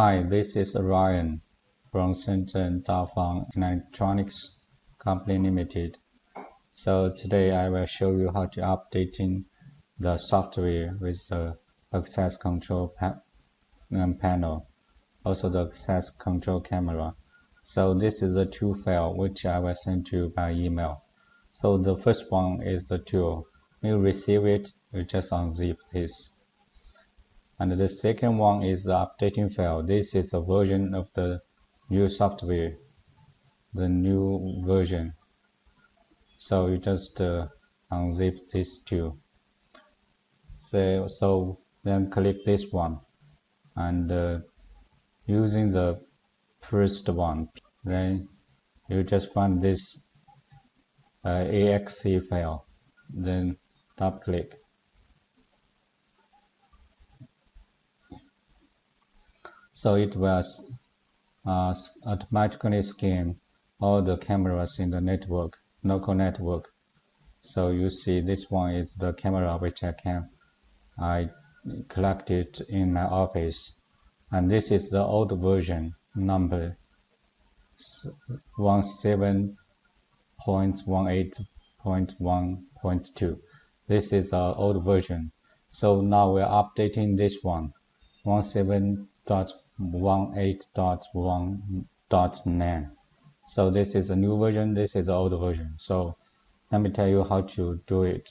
Hi, this is Ryan from Shenzhen Dafang Electronics Company Limited. So today I will show you how to updating the software with the access control pa um, panel, also the access control camera. So this is the two file which I will send to you by email. So the first one is the tool. When you receive it, you just unzip this. And the second one is the updating file. This is a version of the new software, the new version. So you just uh, unzip this two. So, so then click this one and uh, using the first one, then you just find this uh, exe file, then double click so it was uh, automatically scan all the cameras in the network, local network. So you see this one is the camera which I can I collected in my office, and this is the old version number 17.18.1.2. This is our old version. So now we're updating this one 17.1 18.1.9 so this is a new version this is the old version. So let me tell you how to do it.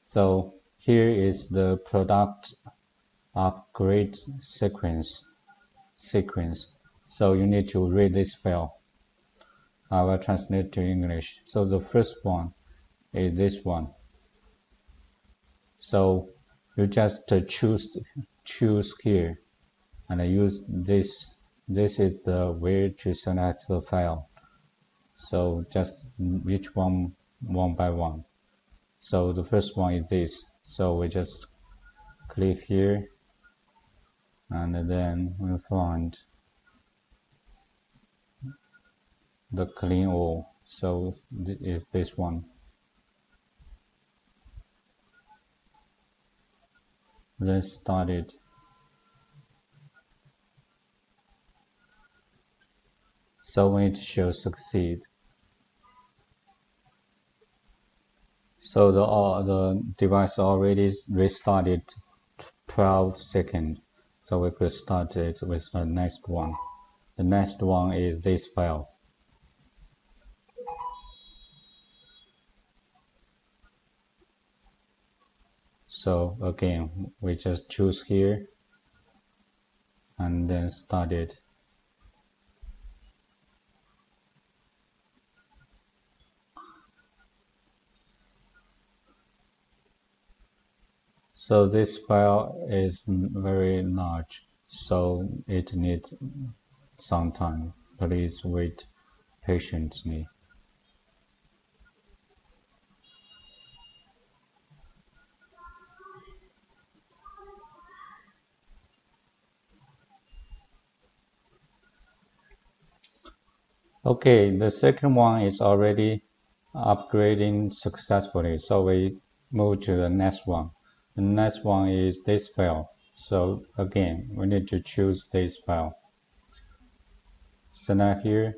So here is the product upgrade sequence sequence. So you need to read this file. I will translate to English. So the first one is this one. So you just choose choose here and I use this this is the way to select the file. So just each one one by one. So the first one is this. So we just click here. And then we find the clean all. So is this one. Let's start it so it should succeed. So the, uh, the device already restarted 12 seconds. So we could start it with the next one. The next one is this file. So again, we just choose here and then start it. So this file is very large, so it needs some time. Please wait patiently. Okay, the second one is already upgrading successfully, so we move to the next one. The next one is this file. So again, we need to choose this file. Select here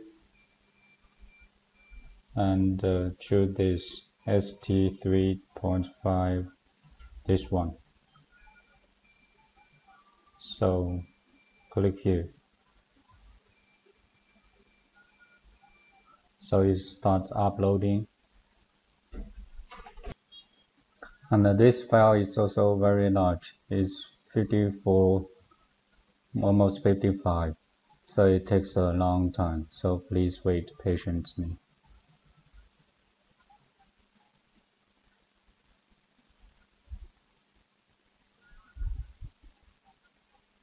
and uh, choose this st3.5, this one. So click here. So it starts uploading. And uh, this file is also very large. It's 54, almost 55. So it takes a long time. So please wait patiently.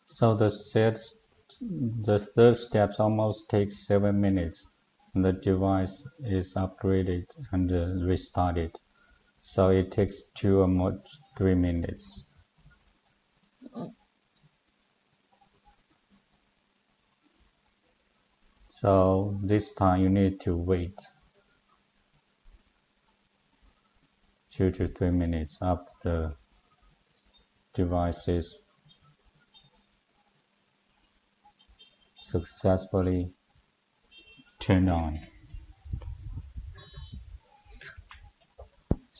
So the third, the third step almost takes seven minutes. And the device is upgraded and uh, restarted so it takes two or more three minutes so this time you need to wait two to three minutes after the device is successfully turned on.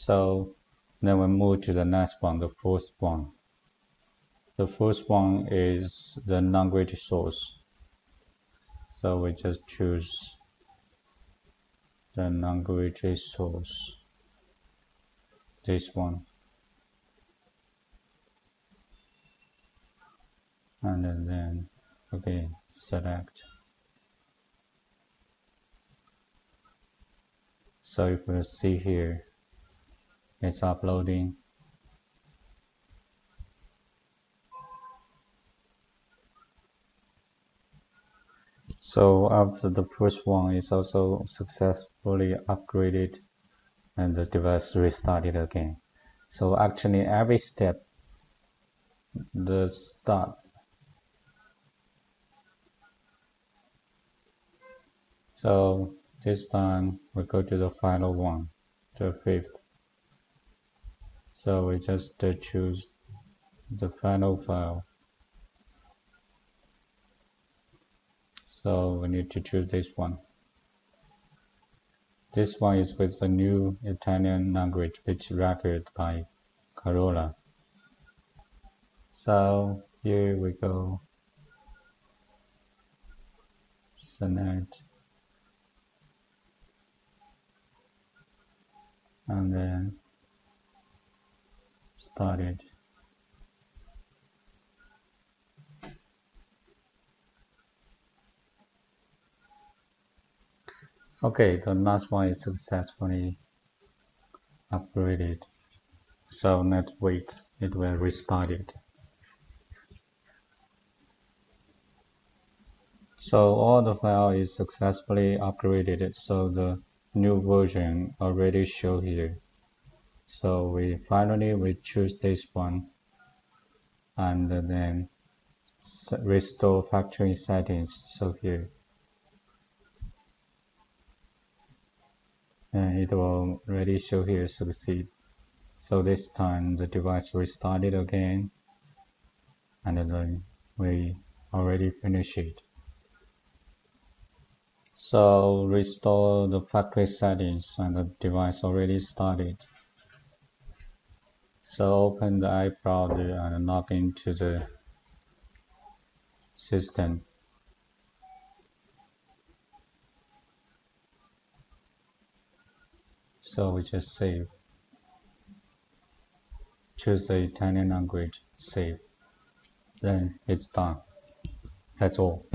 So then we move to the next one, the first one. The first one is the language source. So we just choose the language source, this one. And then again select. So you can see here, it's uploading So after the first one is also successfully upgraded and the device restarted again. So actually every step the start so this time we go to the final one the fifth so we just uh, choose the final file. So we need to choose this one. This one is with the new Italian language which recorded by Carola. So here we go. Select. And then started Okay, the last one is successfully upgraded. So let's wait, it will restart it. So all the file is successfully upgraded, so the new version already show here. So we finally we choose this one and then restore factory settings. So here and it will already show here succeed. So this time the device restarted again and then we already finished it. So restore the factory settings and the device already started. So open the iBrowser and log into the system. So we just save. Choose the Italian language, save. Then it's done. That's all.